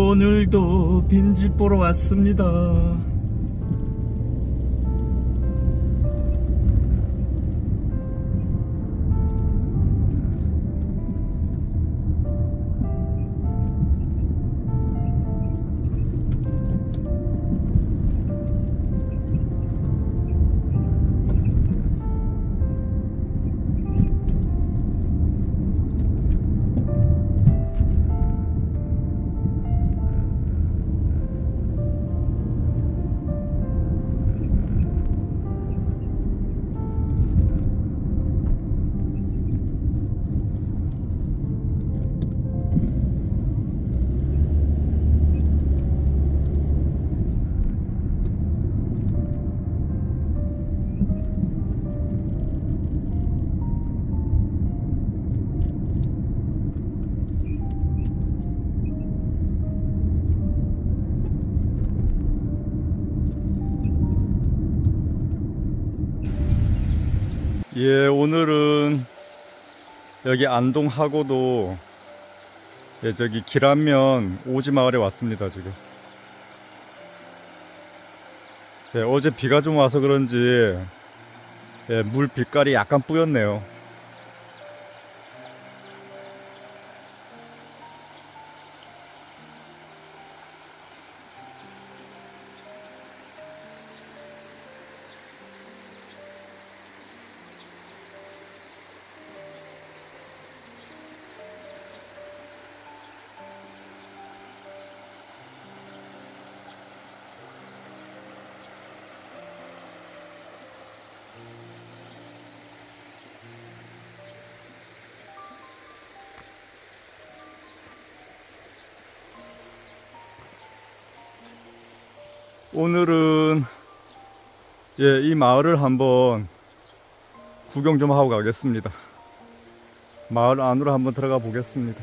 오늘도 빈집 보러 왔습니다 예, 오늘은 여기 안동 하고도 예, 저기 길안면 오지마을에 왔습니다, 지금. 예, 어제 비가 좀 와서 그런지 예, 물 빛깔이 약간 뿌였네요. 오늘은 예, 이 마을을 한번 구경 좀 하고 가겠습니다. 마을 안으로 한번 들어가 보겠습니다.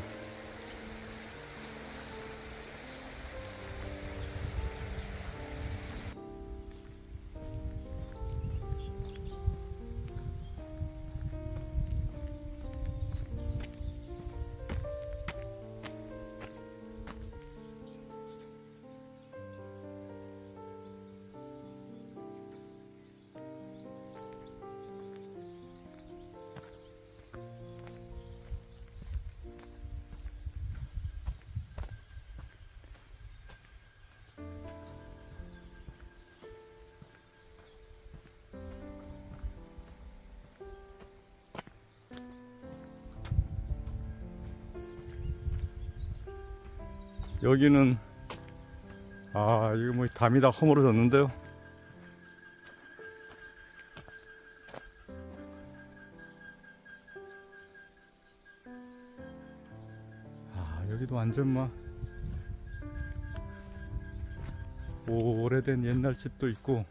여기는 아 이거 뭐 담이 다 허물어졌는데요. 아 여기도 완전 막 오래된 옛날 집도 있고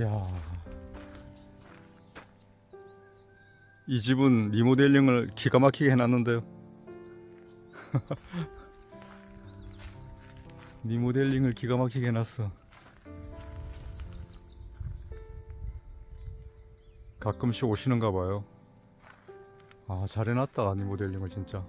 야. 이 집은 리모델링을 기가 막히게 해놨는데요. 리모델링을 기가 막히게 해놨어. 가끔씩 오시는가 봐요. 아, 잘 해놨다, 리모델링을 진짜.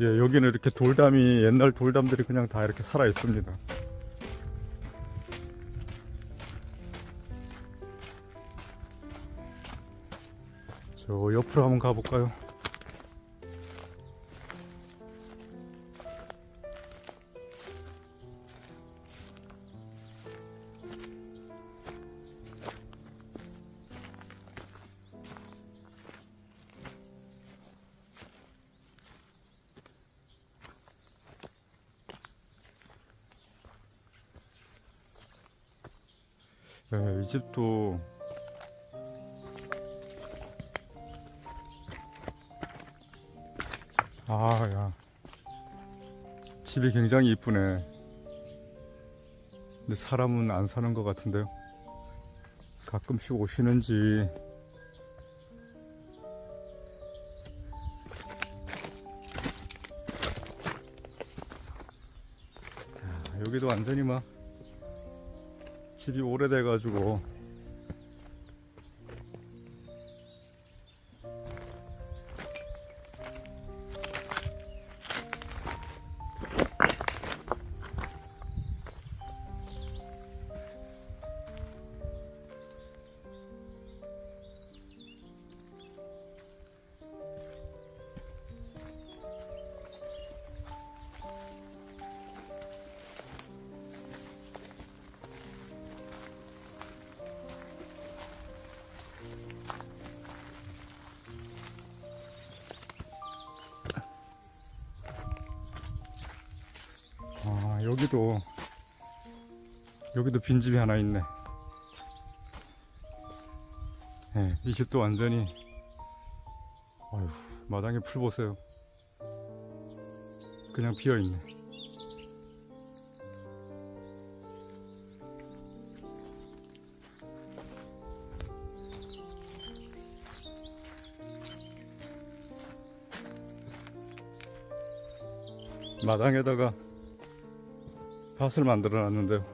예, 여기는 이렇게 돌담이 옛날 돌담들이 그냥 다 이렇게 살아 있습니다. 저 옆으로 한번 가볼까요? 네, 이 집도 아, 야. 집이 굉장히 이쁘네. 근데 사람은 안 사는 것 같은데요. 가끔씩 오시는지. 야, 여기도 완전히 막 집이 오래돼가지고 여기도 여기도 빈집이 하나 있네. 네, 이 집도 완전히 아휴 마당에 풀 보세요. 그냥 비어있네. 마당에다가 밭을 만들어 놨는데요.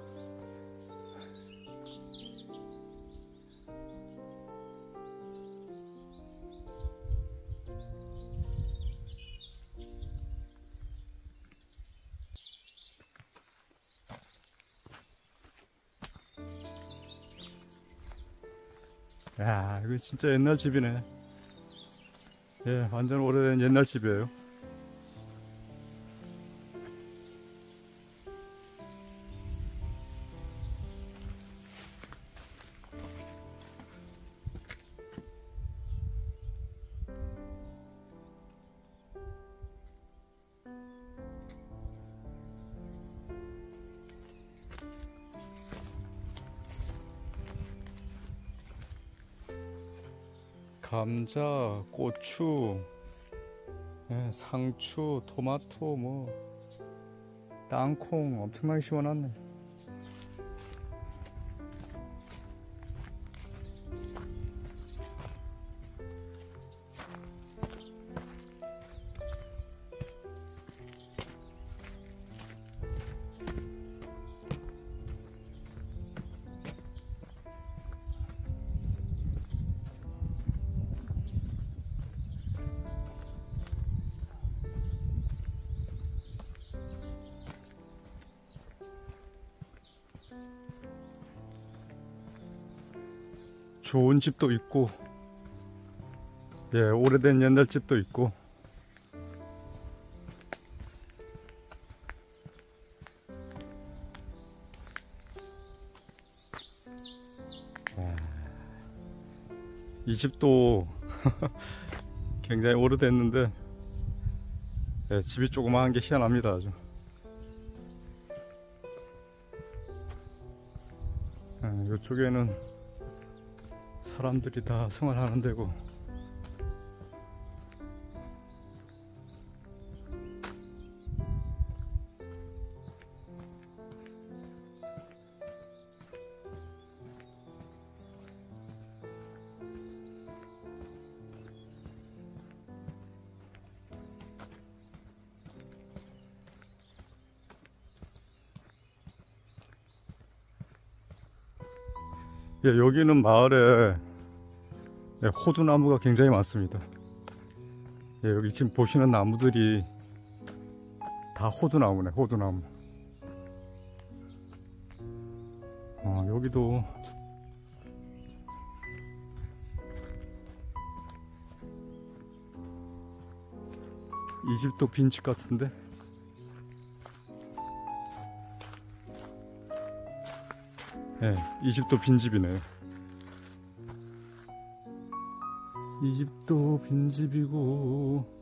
야, 이거 진짜 옛날 집이네. 예, 완전 오래된 옛날 집이에요. 감자, 고추, 예, 상추, 토마토, 뭐 땅콩 엄청나게 심어놨네. 좋은 집도 있고, 예, 오래된 옛날 집도 있고, 아, 이 집도 굉장히 오래됐는데, 예, 집이 조그마한 게 희한합니다, 아주. 예, 이쪽에는 사람들이 다 생활하는 데고. 예, 여기는 마을에 예, 호두나무가 굉장히 많습니다. 예, 여기 지금 보시는 나무들이 다 호두나무네, 호두나무. 어, 여기도 이 집도 빈집 같은데? 예, 이 집도 빈집이네요. 이 집도 빈집이고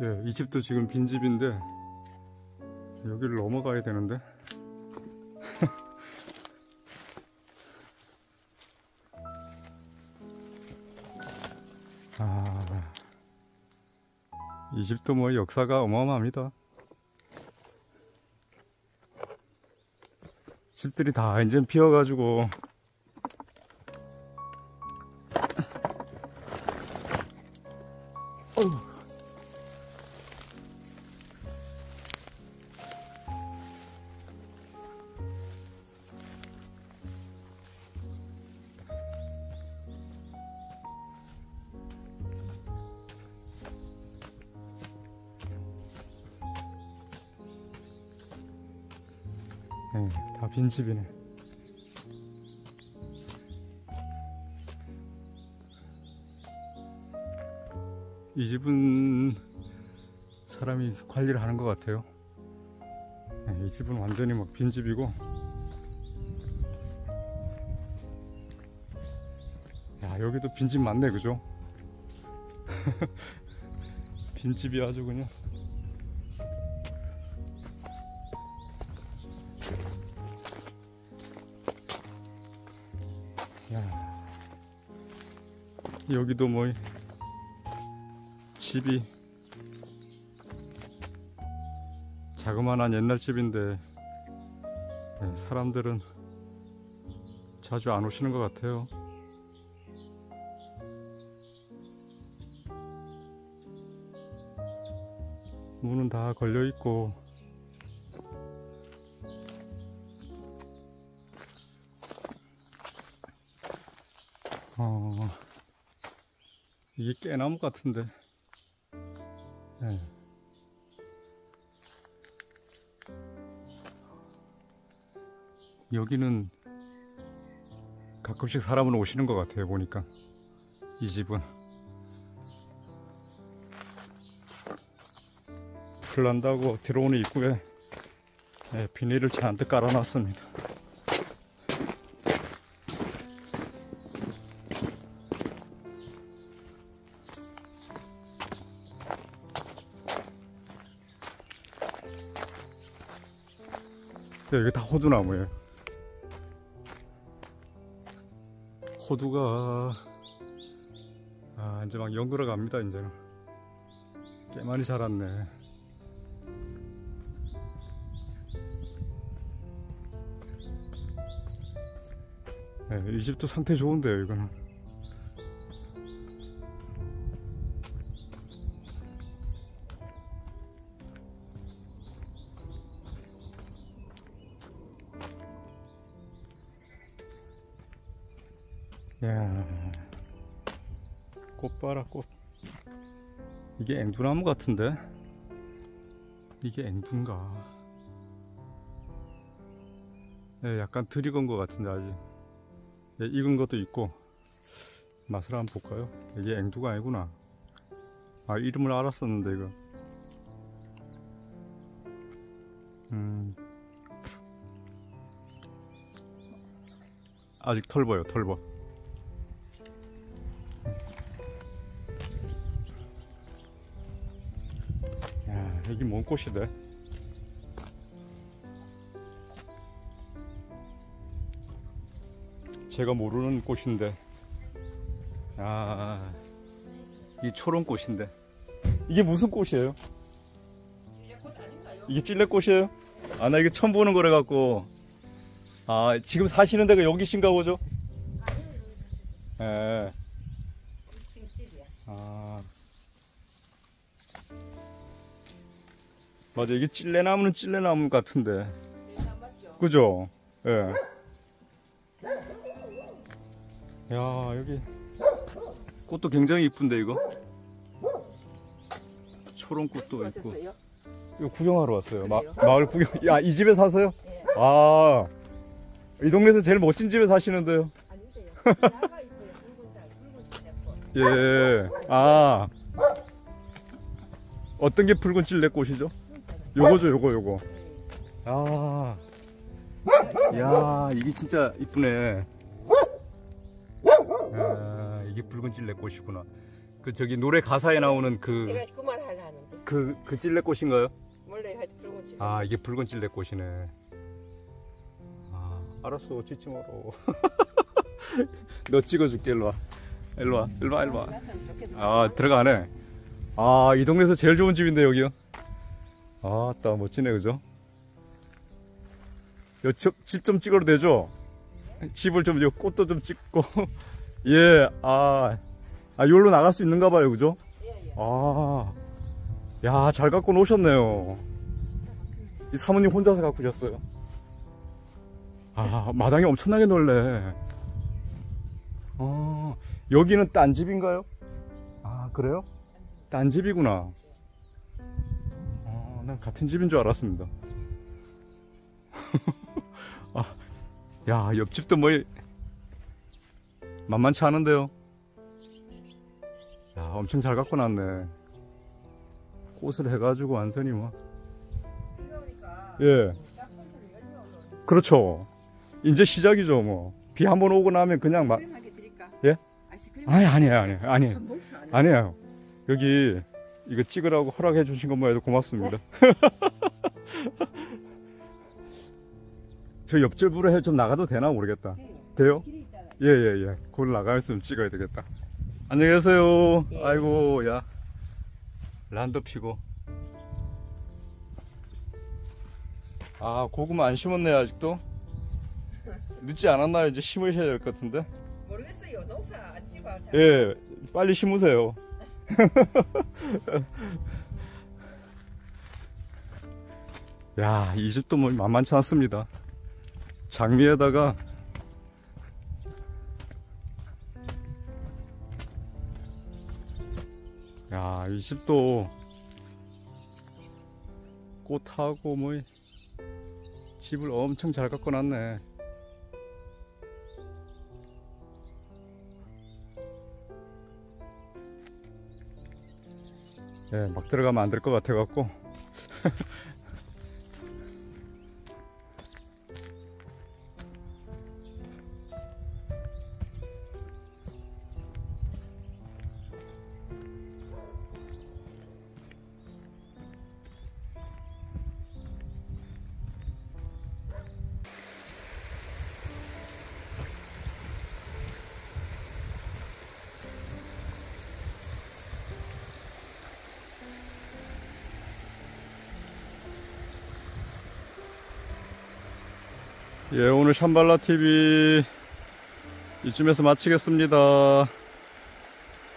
네, 이 집도 지금 빈집인데 여기를 넘어가야 되는데 아, 이 집도 뭐 역사가 어마어마합니다. 집들이 다 이제 비어가지고 집이네. 이 집은 사람이 관리를 하는 것 같아요. 네, 이 집은 완전히 막 빈집이고. 야, 여기도 빈집 많네, 그죠? 빈집이 아주 그냥. 여기도 뭐 집이 자그마한 옛날 집인데 네, 사람들은 자주 안 오시는 것 같아요. 문은 다 걸려 있고 이게 깨나무 같은데. 네. 여기는 가끔씩 사람은 오시는 것 같아요, 보니까. 이 집은. 풀 난다고 들어오는 입구에 네, 비닐을 잔뜩 깔아놨습니다. 여기 다 호두나무예요. 호두가 아 이제 막 연그러 갑니다 이제는 꽤 많이 자랐네. 네, 이 집도 상태 좋은데요 이거는. 꽃 봐라 꽃. 이게 앵두나무 같은데? 이게 앵두인가? 네, 약간 덜 익은 것 같은데 아직. 네, 익은 것도 있고 맛을 한번 볼까요? 이게 앵두가 아니구나. 아 이름을 알았었는데 이거. 음. 아직 털보요 털보. 야, 여기 뭔 꽃이대? 제가 모르는 꽃인데. 아, 이 초롱 꽃인데. 이게 무슨 꽃이에요? 이게 찔레꽃이에요? 아, 나 이거 처음 보는 거래 갖고. 아, 지금 사시는 데가 여기신가 보죠? 예. 맞아, 이게 찔레나무는 찔레나무 같은데. 그죠? 예. 야, 여기 꽃도 굉장히 이쁜데, 이거. 초롱 꽃도 있고. 오셨어요? 이거 구경하러 왔어요. 마? 마을 구경. 야, 이 집에 사세요? 예. 아, 이 동네에서 제일 멋진 집에 사시는데요. 살 예. 아. 어떤 게 붉은 찔레꽃이죠? 요거죠, 요거, 요거. 아. 야, 이게 진짜 이쁘네. 아, 이게 붉은 찔레꽃이구나. 그 저기 노래 가사에 나오는 그 내가 그말 하려 하는데. 그, 그 찔레꽃인가요? 원래 하여튼 붉은 집. 아, 이게 붉은 찔레꽃이네. 아, 알았어. 찍지 마라. 너 찍어줄게, 일로 와. 일로 와, 일로 와, 일로 와. 나선 좋겠다. 아, 들어가네. 아, 이 동네에서 제일 좋은 집인데, 여기요. 아, 따 멋지네, 그죠? 집좀 찍어도 되죠? 집을 좀, 요 꽃도 좀 찍고. 예, 아, 아, 여기로 나갈 수 있는가 봐요, 그죠? 예, 예. 아, 야, 잘 갖고 노셨네요. 이 사모님 혼자서 갖고 오셨어요. 아, 마당이 엄청나게 넓네. 아, 여기는 딴 집인가요? 아, 그래요? 딴 집이구나. 아, 난 같은 집인 줄 알았습니다. 아, 야, 옆집도 뭐, 만만치 않은데요? 야, 엄청 잘 갖고 놨네. 꽃을 해가지고 완전히 뭐. 예. 그렇죠. 이제 시작이죠, 뭐. 비 한 번 오고 나면 그냥 막. 예? 아이스크림 아니, 아니에요, 아니에요, 아니에요. 아니에요. 여기 이거 찍으라고 허락해 주신 것만 해도 고맙습니다. 저 옆집으로 해 좀 나가도 되나 모르겠다. 네. 돼요? 있잖아. 예, 예, 예. 그걸 나가있으면 찍어야 되겠다. 안녕히 계세요. 예. 아이고, 야. 란도 피고. 아, 고구마 안 심었네, 아직도? 늦지 않았나요? 이제 심으셔야 될 것 같은데? 모르겠어요. 농사 안 찍어. 잘. 예, 빨리 심으세요. 야, 이 집도 뭐 만만치 않습니다. 장미에다가 야, 이 집도 꽃하고 뭐 집을 엄청 잘 갖고 놨네. 예, 막 들어가면 안 될 것 같아 갖고 예, 오늘 샴발라 TV 이쯤에서 마치겠습니다.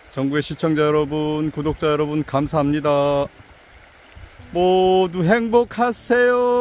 전국의 시청자 여러분, 구독자 여러분 감사합니다. 모두 행복하세요.